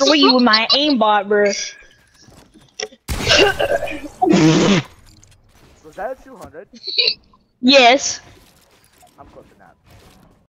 destroy you with my aimbot, bro. Was that a 200? yes. I'm close enough.